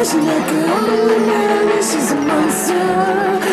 Passionate girl, but when you're she's a monster.